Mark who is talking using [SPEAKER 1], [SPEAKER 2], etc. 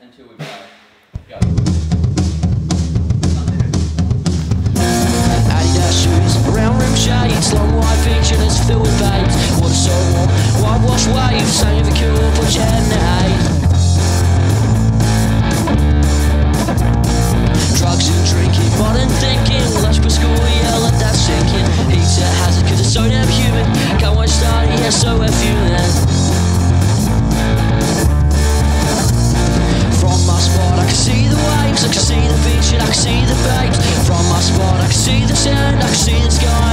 [SPEAKER 1] until we've got it. Go.
[SPEAKER 2] Shoes, round room shades, long white fiction is filled with babes. What's so warm? Whitewash waves, saying the cure, for your head in. Drugs and drinking, modern thinking, lunch for school, yeah, let that sink in. Heat hazard, cause it's so damn human. Can't wait to start yeah, so effeminate. see the sand, I can see the gone.